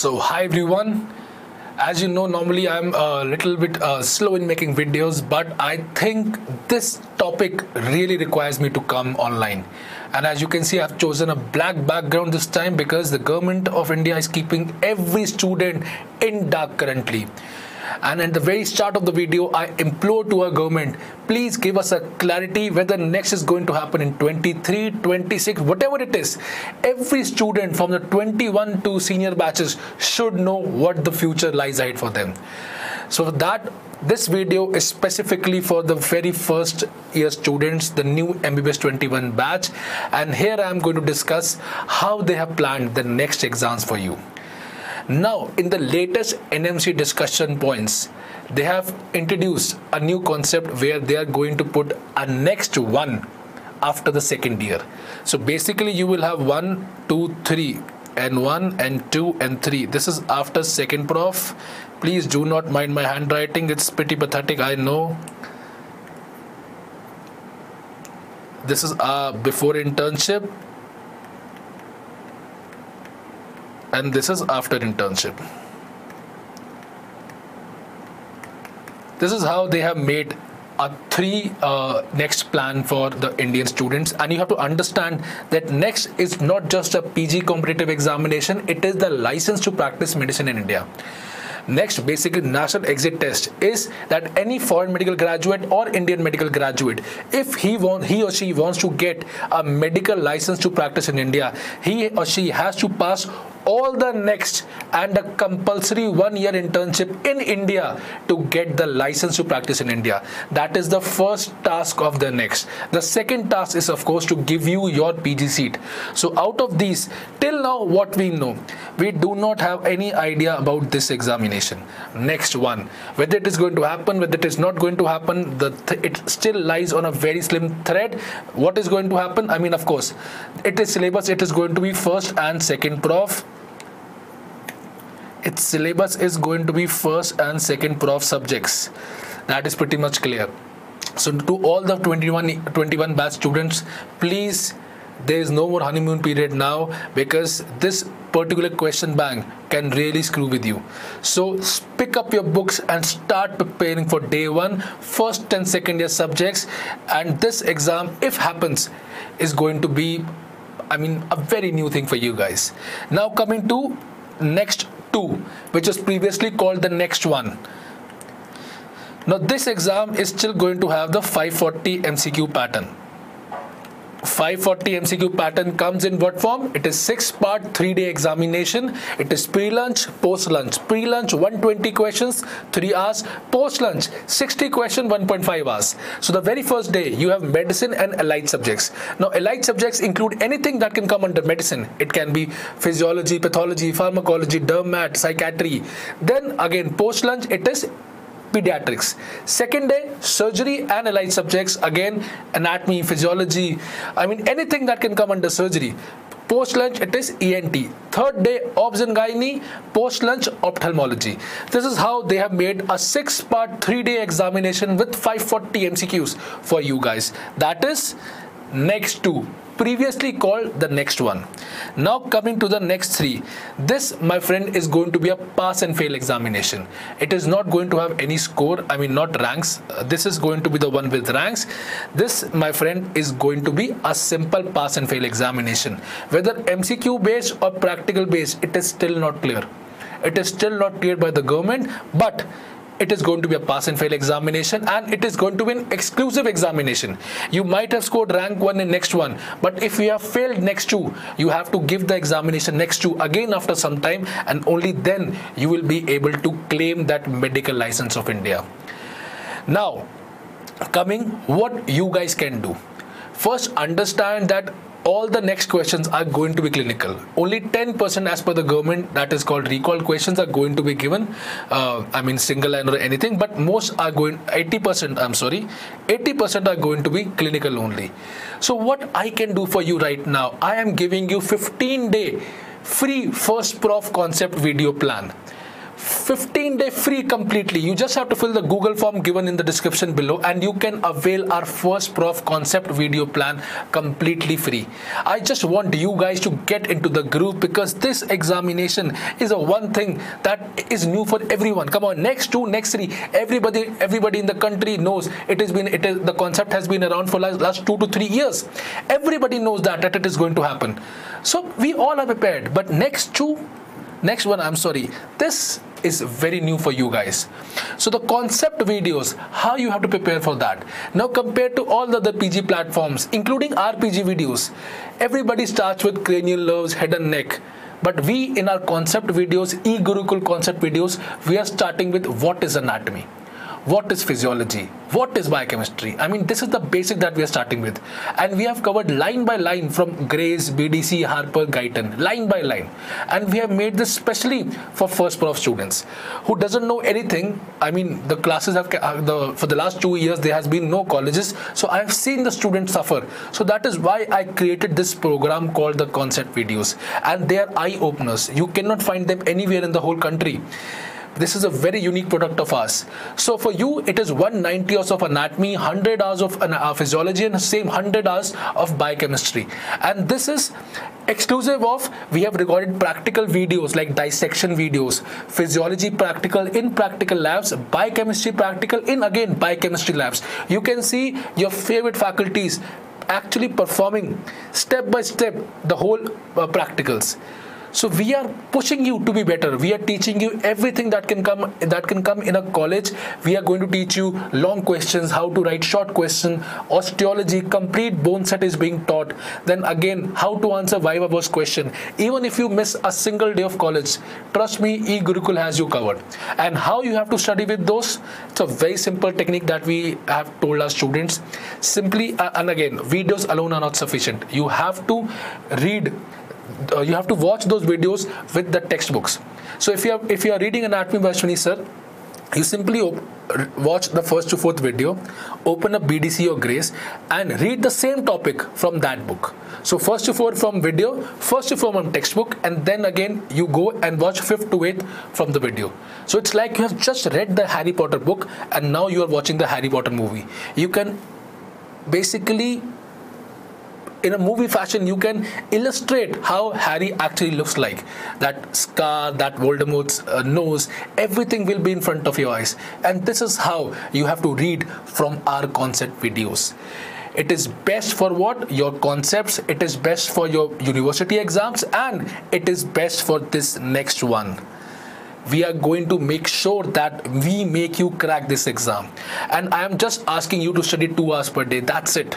So hi everyone. As you know, normally I'm a little bit uh, slow in making videos, but I think this topic really requires me to come online. And as you can see, I've chosen a black background this time because the government of India is keeping every student in dark currently. And at the very start of the video, I implore to our government, please give us a clarity whether next is going to happen in 23, 26, whatever it is. Every student from the 21 to senior batches should know what the future lies ahead for them. So that, this video is specifically for the very first year students, the new MBBS 21 batch. And here I am going to discuss how they have planned the next exams for you. Now, in the latest NMC discussion points, they have introduced a new concept where they are going to put a next one after the second year. So basically, you will have one, two, three, and one, and two, and three. This is after second prof. Please do not mind my handwriting, it's pretty pathetic, I know. This is uh, before internship and this is after internship. This is how they have made a three uh, next plan for the Indian students and you have to understand that next is not just a PG competitive examination it is the license to practice medicine in India next basically national exit test is that any foreign medical graduate or Indian medical graduate if he want he or she wants to get a medical license to practice in India he or she has to pass all the next and a compulsory one year internship in India to get the license to practice in India. That is the first task of the next. The second task is of course to give you your PG seat. So out of these, till now what we know, we do not have any idea about this examination. Next one, whether it is going to happen, whether it is not going to happen, the th it still lies on a very slim thread. What is going to happen? I mean, of course, it is syllabus, it is going to be first and second prof its syllabus is going to be first and second prof subjects. That is pretty much clear. So to all the 21 21 batch students please there is no more honeymoon period now because this particular question bank can really screw with you. So pick up your books and start preparing for day one first and second year subjects. And this exam if happens is going to be i mean a very new thing for you guys. Now coming to next 2 which was previously called the next one. Now this exam is still going to have the 540 MCQ pattern 540 MCQ pattern comes in what form? It is six part, three day examination. It is pre-lunch, post-lunch. Pre-lunch 120 questions, three hours. Post-lunch 60 question, 1.5 hours. So the very first day you have medicine and allied subjects. Now allied subjects include anything that can come under medicine. It can be physiology, pathology, pharmacology, dermat, psychiatry. Then again post-lunch it is pediatrics. Second day, surgery and allied subjects, again, anatomy, physiology, I mean, anything that can come under surgery. Post lunch, it is ENT. Third day, obs and. Post lunch, ophthalmology. This is how they have made a six part, three day examination with 540 MCQs for you guys. That is next two previously called the next one. Now coming to the next three. This, my friend, is going to be a pass and fail examination. It is not going to have any score, I mean not ranks. Uh, this is going to be the one with ranks. This, my friend, is going to be a simple pass and fail examination. Whether MCQ based or practical based, it is still not clear. It is still not cleared by the government, but it is going to be a pass and fail examination and it is going to be an exclusive examination. You might have scored rank 1 in next one but if you have failed next two you have to give the examination next two again after some time and only then you will be able to claim that medical license of India. Now coming what you guys can do. First understand that all the next questions are going to be clinical. Only 10% as per the government that is called recall questions are going to be given. Uh, I mean single line or anything, but most are going 80%. I'm sorry, 80% are going to be clinical only. So what I can do for you right now, I am giving you 15 day free first prof concept video plan 15 day free completely. You just have to fill the google form given in the description below and you can avail our first prof concept video plan completely free. I just want you guys to get into the group because this examination is a one thing that is new for everyone. Come on next two next three. Everybody everybody in the country knows it has been it is the concept has been around for last, last two to three years. Everybody knows that that it is going to happen. So we all are prepared. But next two next one i'm sorry. This is very new for you guys. So the concept videos how you have to prepare for that. Now compared to all the other pg platforms including rpg videos everybody starts with cranial nerves head and neck. But we in our concept videos e-gurukul concept videos we are starting with what is anatomy what is physiology? What is biochemistry? I mean this is the basic that we are starting with. And we have covered line by line from Gray's bdc harper guyton. Line by line. And we have made this specially for first prof students who doesn't know anything. I mean the classes have uh, the for the last two years there has been no colleges. So i have seen the students suffer. So that is why i created this program called the concept videos. And they are eye openers you cannot find them anywhere in the whole country this is a very unique product of ours. So for you, it is 190 hours of anatomy, 100 hours of uh, physiology, and same 100 hours of biochemistry. And this is exclusive of we have recorded practical videos like dissection videos, physiology practical in practical labs, biochemistry practical in again biochemistry labs. You can see your favorite faculties actually performing step by step the whole uh, practicals so we are pushing you to be better. We are teaching you everything that can come that can come in a college. We are going to teach you long questions how to write short question. Osteology complete bone set is being taught. Then again how to answer viva voce question. Even if you miss a single day of college trust me e gurukul has you covered. And how you have to study with those? It's a very simple technique that we have told our students. Simply uh, and again videos alone are not sufficient. You have to read uh, you have to watch those videos with the textbooks. So if you are if you are reading anatomy by Ashwini sir, you simply watch the first to fourth video, open up BDC or Gray's, and read the same topic from that book. So first to fourth from video, first to fourth from textbook, and then again you go and watch fifth to eighth from the video. So it's like you have just read the Harry Potter book and now you are watching the Harry Potter movie. You can basically in a movie fashion you can illustrate how Harry actually looks like. That scar that Voldemort's uh, nose everything will be in front of your eyes. And this is how you have to read from our concept videos. It is best for what? Your concepts. It is best for your university exams. And it is best for this next one. We are going to make sure that we make you crack this exam. And i am just asking you to study 2 hours per day. That's it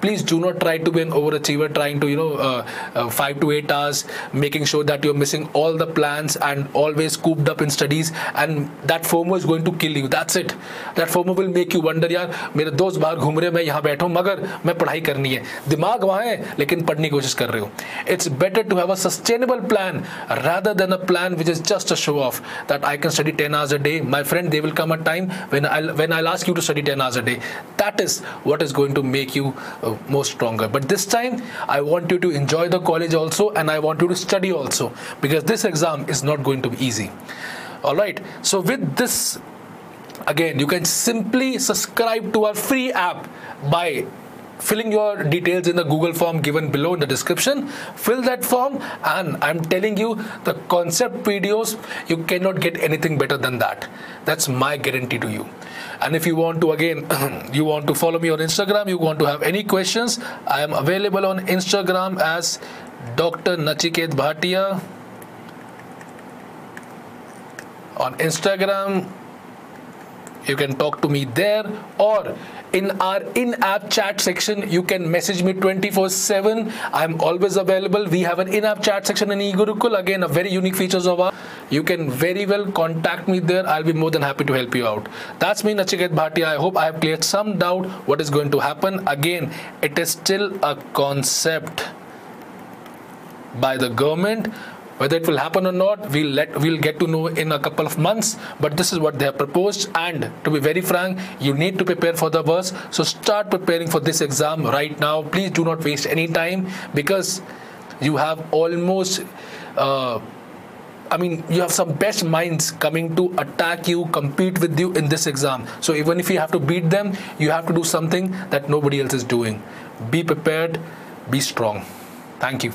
please do not try to be an overachiever trying to you know uh, uh, 5 to 8 hours making sure that you're missing all the plans and always cooped up in studies and that FOMO is going to kill you that's it that FOMO will make you wonder यार मेरे दोस्त बाहर घूम रहे मैं यहाँ बैठा हूँ मगर मैं पढ़ाई करनी है दिमाग वहाँ है लेकिन पढ़ने की कोशिश कर रहे हो it's better to have a sustainable plan rather than a plan which is just a show off that I can study 10 hours a day my friend there will come a time when I'll when I'll ask you to study 10 hours a day that is what is going to make you uh, more stronger. But this time i want you to enjoy the college also and i want you to study also because this exam is not going to be easy. All right. So with this again you can simply subscribe to our free app by filling your details in the Google form given below in the description. Fill that form and I'm telling you the concept videos, you cannot get anything better than that. That's my guarantee to you and if you want to again you want to follow me on instagram you want to have any questions i am available on instagram as dr nachiket bhatia on instagram you can talk to me there or in our in-app chat section you can message me 24 7 i'm always available. We have an in-app chat section in egurukul again a very unique features of our. You can very well contact me there. I'll be more than happy to help you out. That's me nachiket bhatia. I hope i have cleared some doubt what is going to happen. Again it is still a concept by the government whether it will happen or not, we'll let we'll get to know in a couple of months. But this is what they have proposed. And to be very frank, you need to prepare for the worst. So start preparing for this exam right now. Please do not waste any time because you have almost. Uh, I mean, you have some best minds coming to attack you, compete with you in this exam. So even if you have to beat them, you have to do something that nobody else is doing. Be prepared, be strong. Thank you.